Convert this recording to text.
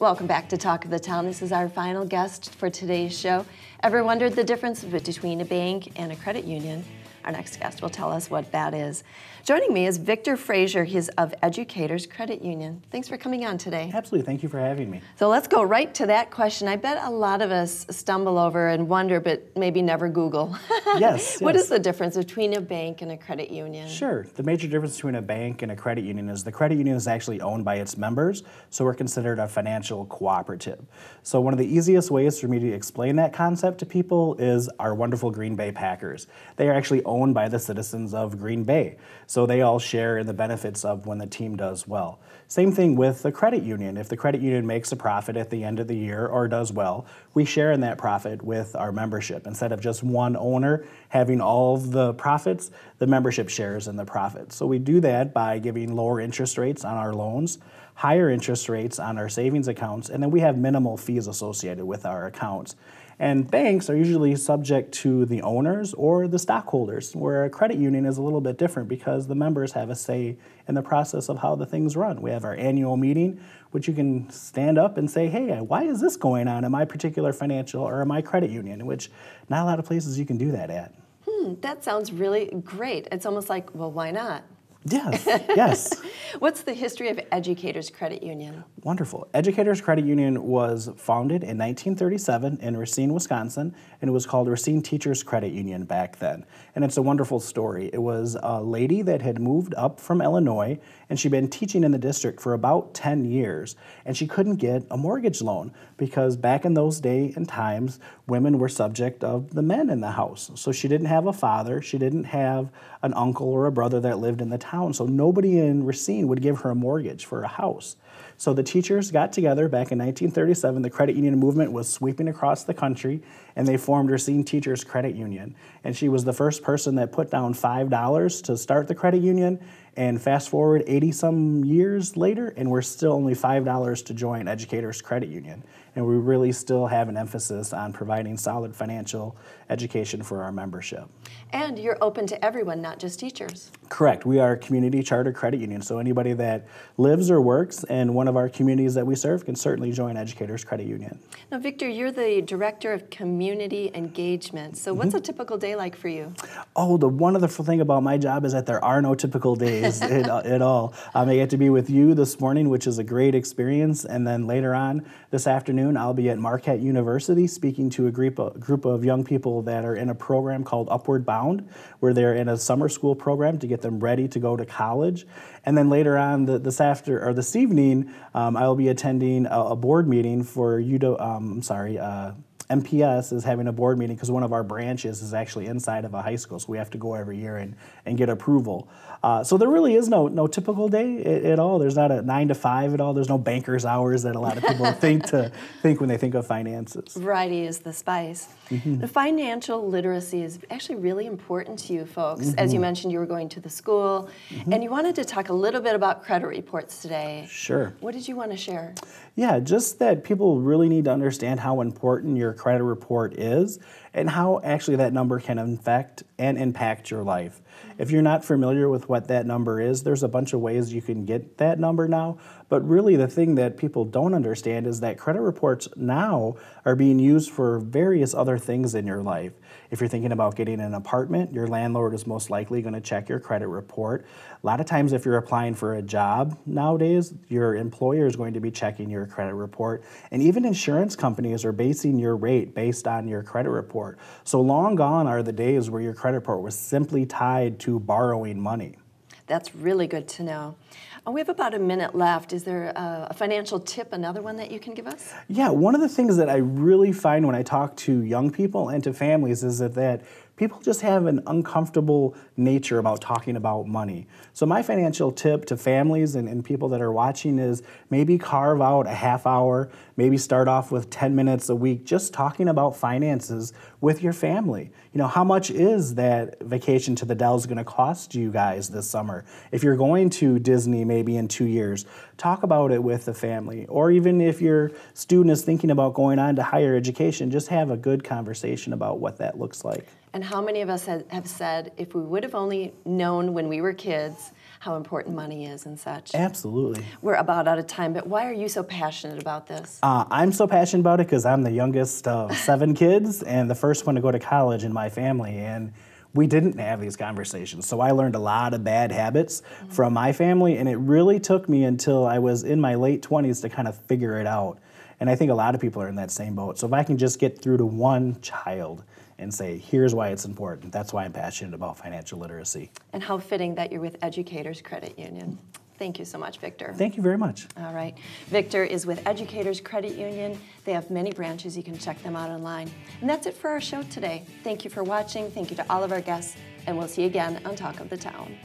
Welcome back to Talk of the Town. This is our final guest for today's show. Ever wondered the difference between a bank and a credit union? Our next guest will tell us what that is. Joining me is Victor Frazier. He's of Educators Credit Union. Thanks for coming on today. Absolutely. Thank you for having me. So let's go right to that question. I bet a lot of us stumble over and wonder, but maybe never Google. Yes. What yes. is the difference between a bank and a credit union? Sure. The major difference between a bank and a credit union is the credit union is actually owned by its members, so we're considered a financial cooperative. So, one of the easiest ways for me to explain that concept to people is our wonderful Green Bay Packers. They are actually owned by the citizens of Green Bay, so they all share in the benefits of when the team does well. Same thing with the credit union. If the credit union makes a profit at the end of the year or does well, we share in that profit with our membership. Instead of just one owner having all of the profits, the membership shares in the profits. So we do that by giving lower interest rates on our loans, higher interest rates on our savings accounts, and then we have minimal fees associated with our accounts. And banks are usually subject to the owners or the stockholders, where a credit union is a little bit different because the members have a say in the process of how the things run. We have our annual meeting, which you can stand up and say, hey, why is this going on in my particular financial or in my credit union? Which not a lot of places you can do that at. Hmm, that sounds really great. It's almost like, well, why not? Yes, yes. What's the history of Educators Credit Union? Wonderful. Educators Credit Union was founded in 1937 in Racine, Wisconsin, and it was called Racine Teachers Credit Union back then. And it's a wonderful story. It was a lady that had moved up from Illinois, and she'd been teaching in the district for about 10 years, and she couldn't get a mortgage loan because back in those day and times, women were subject of the men in the house. So she didn't have a father, she didn't have an uncle or a brother that lived in the town, so nobody in Racine would give her a mortgage for a house. So the teachers got together back in 1937. The credit union movement was sweeping across the country, and they formed Racine Teachers Credit Union. And she was the first person that put down $5 to start the credit union. And fast forward 80 some years later, and we're still only $5 to join Educators Credit Union. And we really still have an emphasis on providing solid financial education for our membership. And you're open to everyone, not just teachers. Correct. We are a community charter credit union, so anybody that lives or works in one of our communities that we serve can certainly join Educators Credit Union. Now, Victor, you're the director of community engagement. So, what's mm-hmm. a typical day like for you? Oh, the wonderful thing about my job is that there are no typical days at, at all. Um, I get to be with you this morning, which is a great experience, and then later on this afternoon, I'll be at Marquette University speaking to a group of, group of young people that are in a program called Upward Bound, where they're in a summer school program to get them ready to go to college. And then later on the, this after or this evening, um, I'll be attending a, a, board meeting for UDO. Um, I'm sorry. Uh, MPS is having a board meeting because one of our branches is actually inside of a high school, so we have to go every year and, and get approval. Uh, so there really is no no typical day at, at, all. There's not a nine to five at all. There's no banker's hours that a lot of people think to think when they think of finances. Variety is the spice. Mm-hmm. The financial literacy is actually really important to you folks. Mm-hmm. As you mentioned, you were going to the school, mm-hmm. and you wanted to talk a little bit about credit reports today. Sure. What did you want to share? Yeah, just that people really need to understand how important your credit report is and how actually that number can affect and impact your life. If you're not familiar with what that number is, there's a bunch of ways you can get that number now. But really, the thing that people don't understand is that credit reports now are being used for various other things in your life. If you're thinking about getting an apartment, your landlord is most likely going to check your credit report. A lot of times, if you're applying for a job nowadays, your employer is going to be checking your credit report. And even insurance companies are basing your rate based on your credit report. So long gone are the days where your credit report was simply tied to borrowing money. That's really good to know. Uh, we have about a minute left. Is there a financial tip, another one that you can give us? Yeah, one of the things that I really find when I talk to young people and to families is that, that people just have an uncomfortable nature about talking about money. So, my financial tip to families and, and, people that are watching is maybe carve out a half hour, maybe start off with 10 minutes a week just talking about finances with your family. You know, how much is that vacation to the Dells going to cost you guys this summer? If you're going to Disney maybe in two years, talk about it with the family. Or even if your student is thinking about going on to higher education, just have a good conversation about what that looks like. And how many of us have said, if we would have only known when we were kids how important money is and such. Absolutely. We're about out of time, but why are you so passionate about this? Uh, I'm so passionate about it because I'm the youngest of seven kids and the first one to go to college in my family. And we didn't have these conversations. So I learned a lot of bad habits mm-hmm. from my family, and it really took me until I was in my late 20s to kind of figure it out. And I think a lot of people are in that same boat. So if I can just get through to one child and say, here's why it's important, that's why I'm passionate about financial literacy. And how fitting that you're with Educators Credit Union. Thank you so much, Victor. Thank you very much. All right. Victor is with Educators Credit Union. They have many branches. You can check them out online. And that's it for our show today. Thank you for watching. Thank you to all of our guests. And we'll see you again on Talk of the Town.